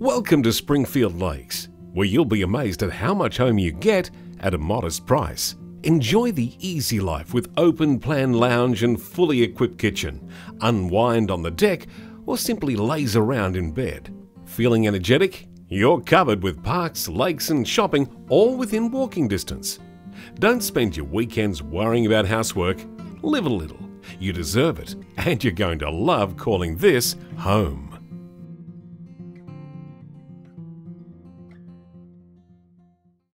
Welcome to Springfield Lakes, where you'll be amazed at how much home you get at a modest price. Enjoy the easy life with open plan lounge and fully equipped kitchen. Unwind on the deck or simply laze around in bed. Feeling energetic? You're covered with parks, lakes, and shopping all within walking distance. Don't spend your weekends worrying about housework. Live a little. You deserve it, and you're going to love calling this home.